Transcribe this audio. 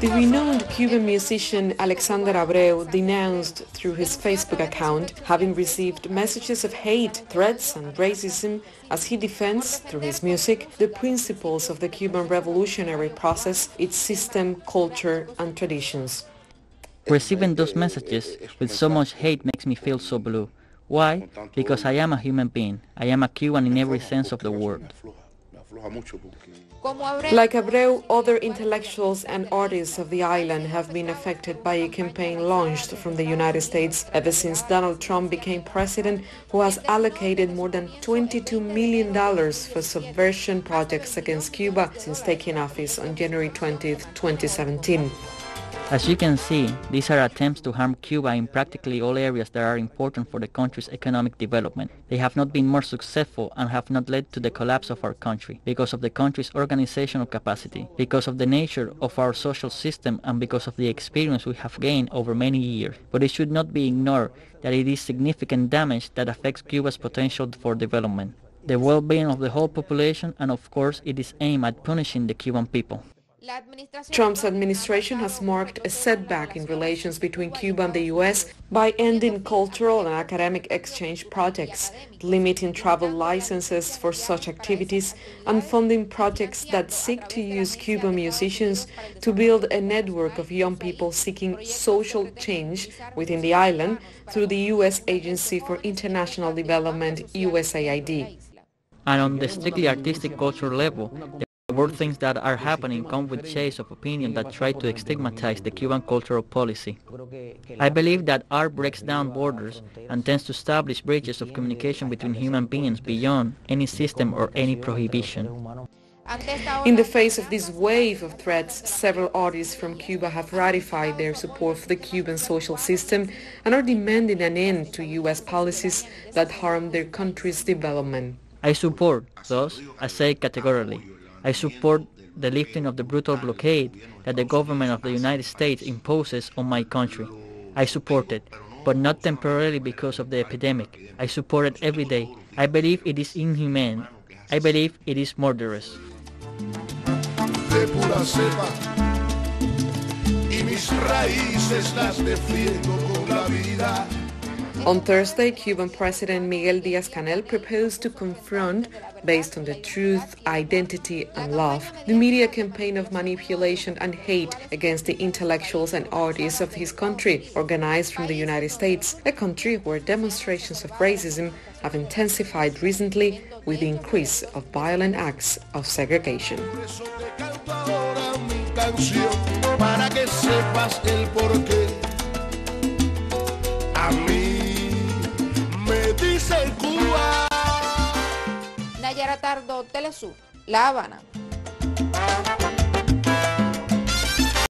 The renowned Cuban musician Alexander Abreu denounced through his Facebook account having received messages of hate, threats and racism as he defends, through his music, the principles of the Cuban revolutionary process, its system, culture and traditions. Receiving those messages with so much hate makes me feel so blue. Why? Because I am a human being. I am a Cuban in every sense of the word. Like Abreu, other intellectuals and artists of the island have been affected by a campaign launched from the United States ever since Donald Trump became president, who has allocated more than $22 million for subversion projects against Cuba since taking office on January 20, 2017. As you can see, these are attempts to harm Cuba in practically all areas that are important for the country's economic development. They have not been more successful and have not led to the collapse of our country because of the country's organizational capacity, because of the nature of our social system and because of the experience we have gained over many years. But it should not be ignored that it is significant damage that affects Cuba's potential for development, the well-being of the whole population and of course it is aimed at punishing the Cuban people. Trump's administration has marked a setback in relations between Cuba and the U.S. by ending cultural and academic exchange projects, limiting travel licenses for such activities, and funding projects that seek to use Cuban musicians to build a network of young people seeking social change within the island through the U.S. Agency for International Development, USAID. And on the strictly artistic cultural level, worst things that are happening come with shades of opinion that try to stigmatize the Cuban cultural policy. I believe that art breaks down borders and tends to establish bridges of communication between human beings beyond any system or any prohibition. In the face of this wave of threats, several artists from Cuba have ratified their support for the Cuban social system and are demanding an end to U.S. policies that harm their country's development. I support, thus, I say categorically, I support the lifting of the brutal blockade that the government of the United States imposes on my country. I support it, but not temporarily because of the epidemic. I support it every day. I believe it is inhumane. I believe it is murderous. On Thursday, Cuban President Miguel Diaz-Canel proposed to confront, based on the truth, identity and love, the media campaign of manipulation and hate against the intellectuals and artists of his country, organized from the United States, a country where demonstrations of racism have intensified recently with the increase of violent acts of segregation. Nayara Tardo, Telesur, La Habana.